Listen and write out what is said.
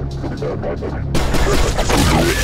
Oh, my God.